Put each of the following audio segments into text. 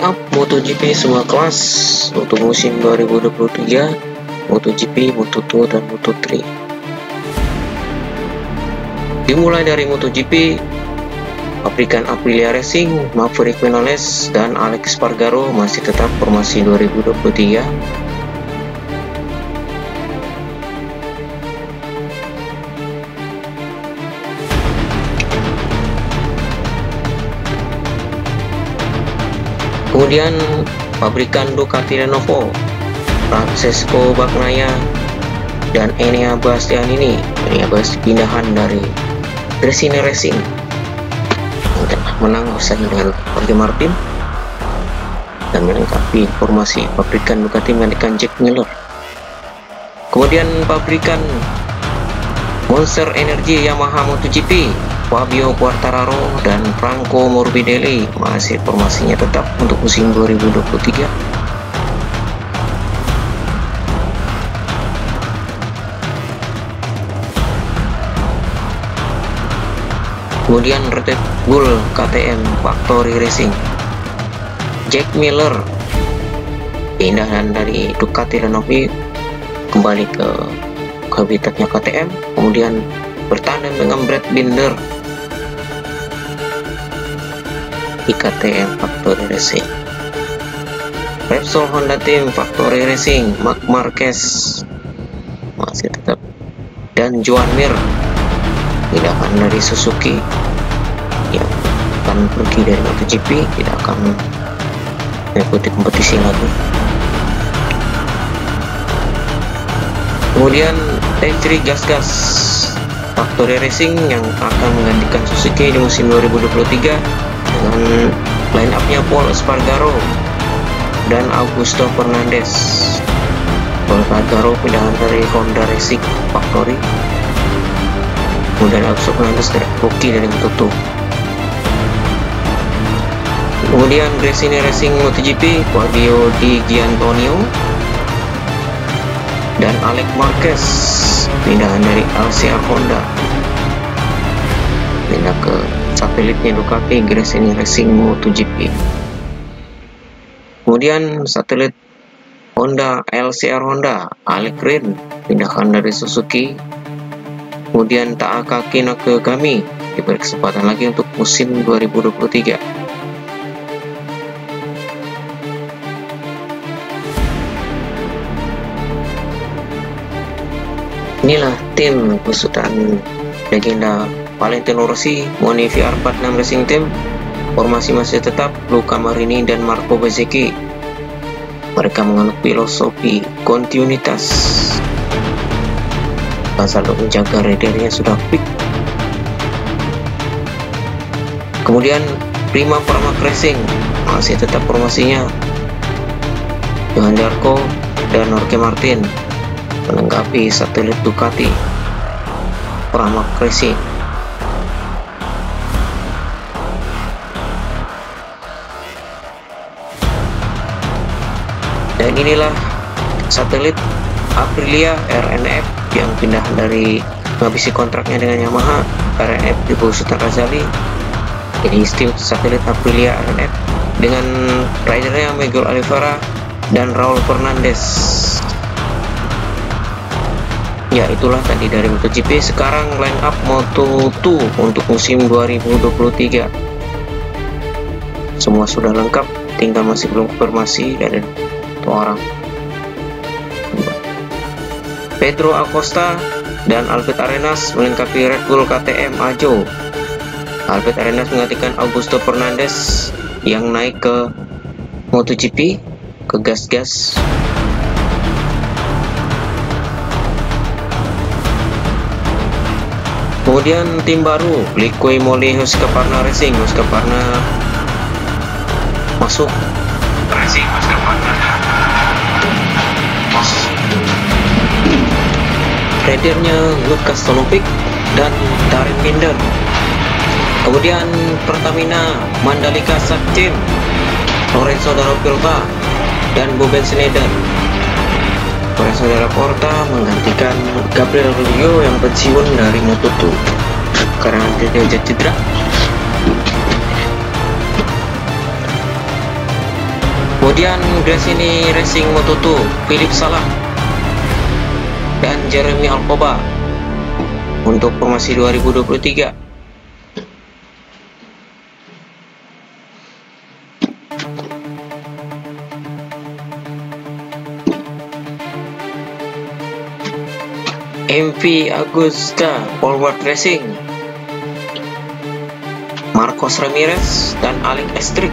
Up MotoGP semua kelas untuk musim 2023 MotoGP, Moto2 dan Moto3 Dimulai dari MotoGP pabrikan Aprilia Racing, Maverick Vinales, dan Alex Spargaro masih tetap formasi 2023 Kemudian pabrikan Ducati Lenovo, Francesco Bagnaia, dan Enea Bastian ini. Enea pindahan dari Dresini Racing. Menang bersaing dengan Jorge Martin. Dan melengkapi formasi pabrikan Ducati menggantikan Jack Miller. Kemudian pabrikan Monster Energy Yamaha MotoGP Fabio Quartararo dan Franco Morbidelli. Masih formasinya tetap untuk musim 2023 kemudian Red Bull KTM Factory Racing. Jack Miller. Pindahan dari Ducati Lenovo kembali ke habitatnya KTM kemudian bertanding dengan Brad Binder IKTM Factory Racing. Repsol Honda Team Factory Racing Mark Marquez. Masih tetap. Dan Juan Mir. Tidak dari Suzuki. Yang akan pergi dari MotoGP. Tidak akan mengikuti kompetisi lagi. Kemudian T3 Gas Gas. Factory Racing yang akan menggantikan Suzuki di musim 2023 dengan line up-nya Paul Espargaro dan Augusto Fernandez. Paul Espargaro pindahan dari Honda Racing Factory. Kemudian Augusto Fernandez dari rookie dari Moto2 kemudian Gresini Racing MotoGP Fabio Di Giantonio. Dan Alex Marquez pindahan dari LCR Honda. Pindah ke satelitnya Ducati Gresini Racing MotoGP kemudian satelit Honda LCR Honda Alec Rin pindahkan dari Suzuki. Kemudian Taaka ke kami diberi kesempatan lagi untuk musim 2023 inilah tim besutan legenda Valentino Rossi, Moni VR46 Racing Team, formasi masih tetap Luca Marini dan Marco Bezzecchi. Mereka menganut filosofi kontinuitas. Untuk menjaga ridernya sudah fix. Kemudian Prima Pramac Racing masih tetap formasinya Johan Darko dan Jorge Martin menanggapi satelit Ducati Pramac Racing inilah satelit Aprilia RNF yang pindah dari menghabisi kontraknya dengan Yamaha. RNF di Sultan Razali. Jadi tim satelit Aprilia RNF dengan ridernya Miguel Oliveira dan Raul Fernandez ya itulah tadi dari MotoGP. Sekarang line up Moto2 untuk musim 2023 semua sudah lengkap tinggal masih belum konfirmasi dan orang. Pedro Acosta dan Albert Arenas melengkapi Red Bull KTM Ajo. Albert Arenas menggantikan Augusto Fernandez yang naik ke MotoGP ke gas-gas Kemudian tim baru Liquid Moly Husqvarna Racing Husqvarna masuk Racing Husqvarna Ridernya Lukas Tolovic dan Darren Binder kemudian Pertamina Mandalika Team Lorenzo Daropilta dan Boben Schneider. Lorenzo Daroporta menggantikan Gabriel Rubio yang pensiun dari Moto2 karena dia cedera. Kemudian Gresini Racing Moto2 Philip Salah dan Jeremy Alcoba untuk formasi 2023 MV Agusta Forward Racing Marcos Ramirez dan Alex Estrik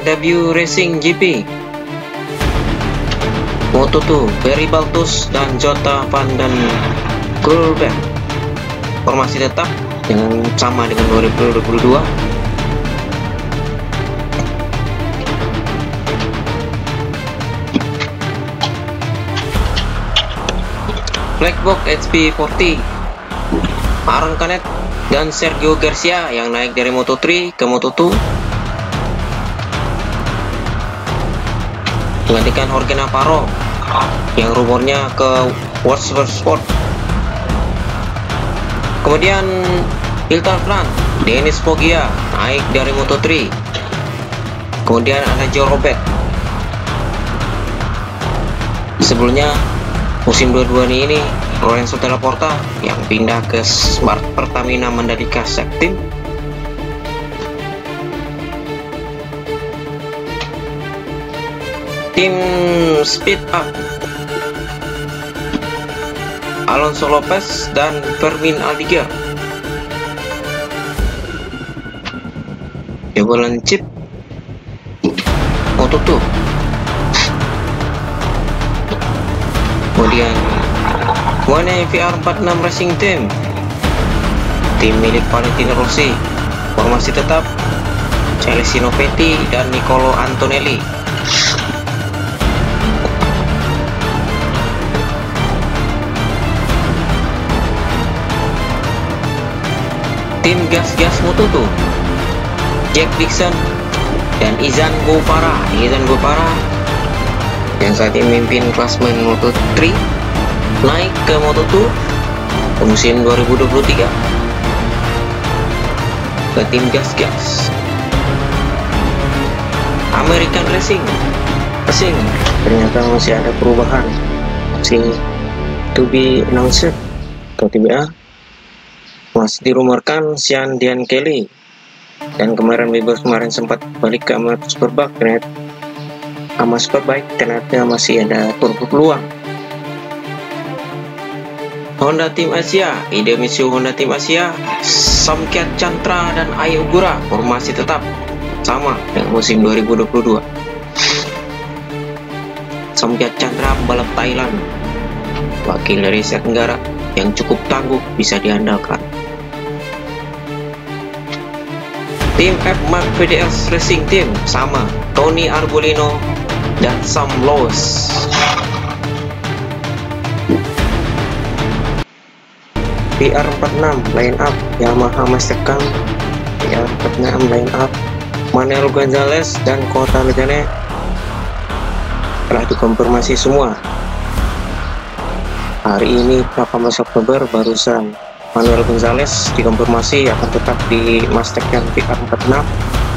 LW Racing GP Moto2 Barry Baltus dan Jota Van den Gulberg formasi tetap dengan sama dengan 2022 Blackbox HP40 Aaron Canet dan Sergio Garcia yang naik dari Moto3 ke Moto2 menggantikan Jorge Navarro yang rumornya ke Super Sport Kemudian Hilton Plant, Dennis Foggia naik dari Moto3. Kemudian ada Joe Robert. Sebelumnya musim 22 ini Lorenzo Della Porta yang pindah ke Smart Pertamina Mandalika Sektim tim Speed Up. Alonso Lopez dan Fermin Aldiger jebolan chip Moto2 kemudian Wane VR46 Racing Team. Tim milik Valentino Rossi. Formasi tetap Celestino Petty dan Nicolo Antonelli tim gas-gas Moto2 Jack Dixon dan Izan Gopara. Izan Gopara yang saat ini memimpin klasmen Moto3 naik ke Moto2 musim 2023 ke tim gas-gas. American Racing. Racing. Ternyata masih ada perubahan. Masih to be announced atau TBA masih dirumorkan Sean Dian Kelly. Dan kemarin Bebas kemarin sempat balik ke Amat Superbike ternyata Amat Superbike ternyata masih ada peluang. Honda Tim Asia ide misi Honda Tim Asia Samkiat Chantra dan Ayu Gura formasi tetap sama dengan musim 2022 Samkiat Chandra pembalap Thailand wakil dari Asia Tenggara yang cukup tangguh bisa diandalkan Tim F Mark VDS Racing Team sama Tony Arbolino dan Sam Lowe's. PR46 line up Yamaha Mastercam PR46 line up Manel Gonzalez dan Kota Legane. Telah dikonfirmasi semua. Hari ini 18 Oktober barusan Manuel Gonzalez dikonfirmasi akan tetap di Master yang VR46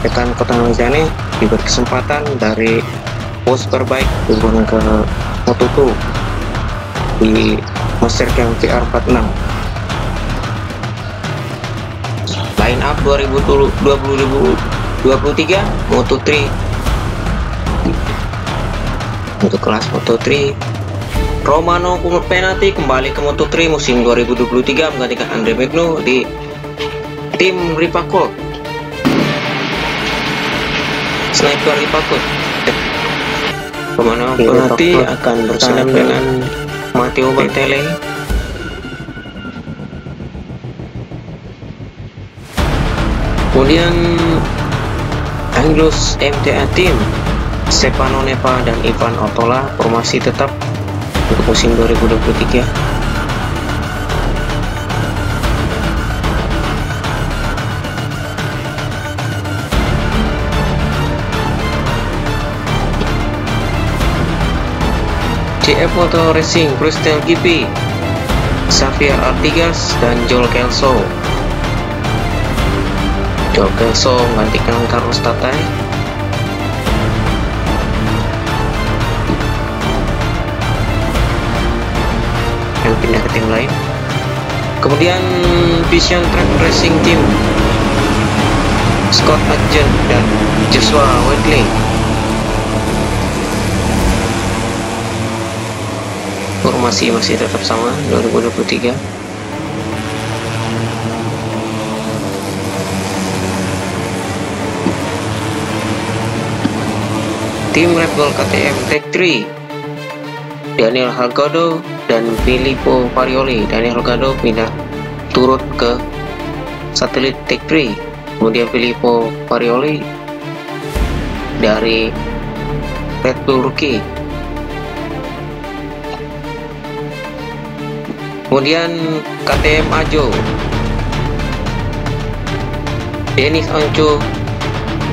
rekan Kota Nangzane diberi kesempatan dari post terbaik turun ke Moto2 di Master Camp VR46 line up 2020 2023 Moto3 untuk kelas Moto3 Romano penalti kembali ke Moto3 musim 2023 menggantikan Andre Magno di tim Ripakol Sniper Ripakol Romano penalti akan bertandang dengan Matteo Bertelli kemudian Anglus MTA Team Stefano Nepa dan Ivan Otola formasi tetap untuk musim 2023 CF Motor Racing Crystal GP Xavier Artigas dan Joel Kelso. Joel Kelso menggantikan Carlos Tatai pindah ke tim lain. Kemudian Vision Track Racing Team Scott Adjen dan Joshua Wedley formasi masih tetap sama 2023 tim Red Bull KTM Tech 3 Daniel Halgado dan Filippo Farioli. Daniel Gado pindah turut ke satelit Tech 3 kemudian Filippo Farioli dari Red Bull Rookie. Kemudian KTM Ajo. Denis Onco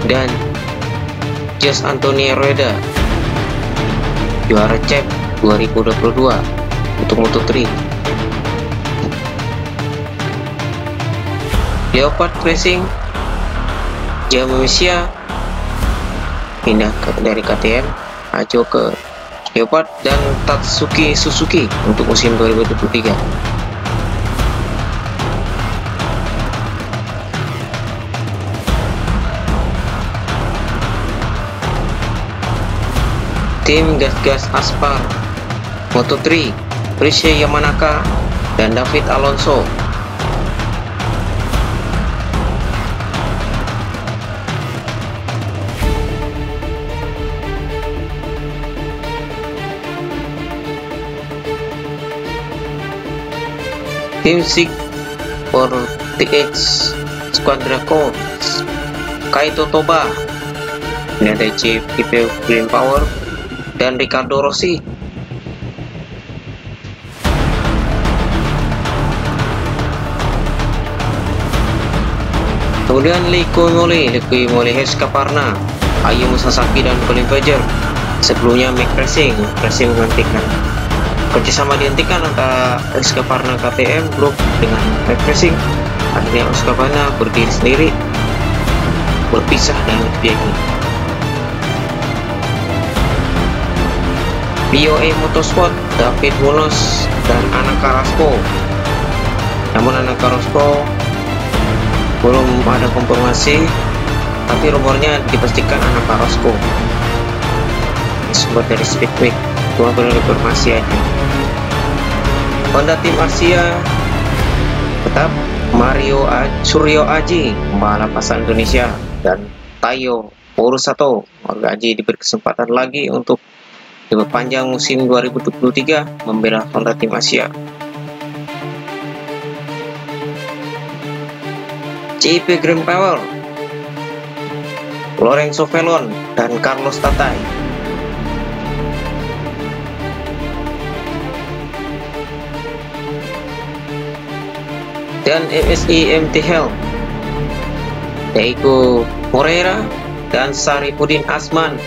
dan Jos Antonio Rueda. Juara cek 2022 untuk Moto3 Leopard Racing Jamaisia pindah ke, dari KTM Ajo ke Leopard dan Tatsuki Suzuki untuk musim 2023 tim gas-gas aspar Moto3 Rishi Yamanaka dan David Alonso. Tim Sig for TH Squadra Corps Kaito Toba ini ada Green Power dan Ricardo Rossi Kemudian Liko Mole Heskaparna, Ayu Musasaki dan Colin Fajar. Sebelumnya Mac Racing, Racing menggantikan. Kerjasama dihentikan antara Heskaparna KTM Group dengan Mac Racing. Akhirnya Heskaparna berdiri sendiri, berpisah dengan ini. BOA Motorsport, David Munoz dan Anak Carrasco. Namun Anak Carrasco belum ada konfirmasi tapi rumornya dipastikan anak Pak Rosco sumber dari Speedweek cuma belum informasi aja. Honda Tim Asia tetap Mario A Suryo Aji pembalap asal Indonesia dan Tayo Purusato warga Aji diberi kesempatan lagi untuk diperpanjang musim 2023 membela Honda Tim Asia CIP Green Power, Lorenzo Velon, dan Carlos Tatai. Dan MSI MT Health, Daiko Moreira, dan Saripudin Asman,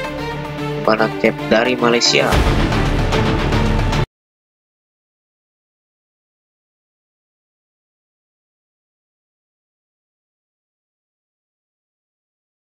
balap cap dari Malaysia.